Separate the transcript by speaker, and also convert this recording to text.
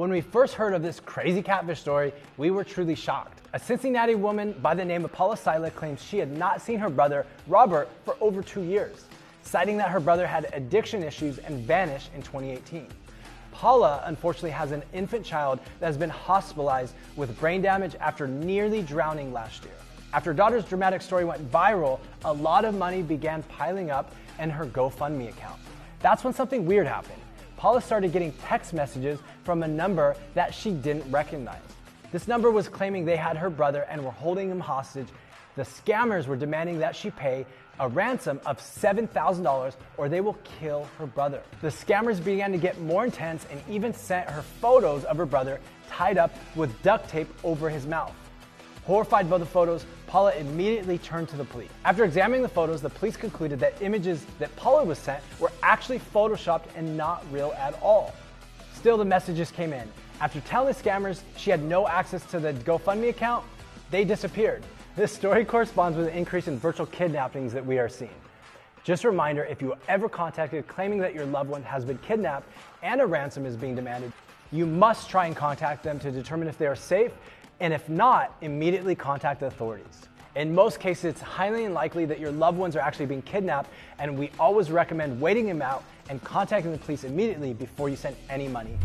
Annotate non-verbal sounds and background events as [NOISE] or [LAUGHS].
Speaker 1: When we first heard of this crazy catfish story, we were truly shocked. A Cincinnati woman by the name of Paula Sila claims she had not seen her brother, Robert, for over two years, citing that her brother had addiction issues and vanished in 2018. Paula unfortunately has an infant child that has been hospitalized with brain damage after nearly drowning last year. After daughter's dramatic story went viral, a lot of money began piling up in her GoFundMe account. That's when something weird happened. Paula started getting text messages from a number that she didn't recognize. This number was claiming they had her brother and were holding him hostage. The scammers were demanding that she pay a ransom of $7,000 or they will kill her brother. The scammers began to get more intense and even sent her photos of her brother tied up with duct tape over his mouth. Horrified by the photos, Paula immediately turned to the police. After examining the photos, the police concluded that images that Paula was sent were actually photoshopped and not real at all. Still, the messages came in. After telling the scammers she had no access to the GoFundMe account, they disappeared. This story [LAUGHS] corresponds with the increase in virtual kidnappings that we are seeing. Just a reminder if you are ever contacted claiming that your loved one has been kidnapped and a ransom is being demanded, you must try and contact them to determine if they are safe and if not, immediately contact the authorities. In most cases, it's highly unlikely that your loved ones are actually being kidnapped, and we always recommend waiting them out and contacting the police immediately before you send any money.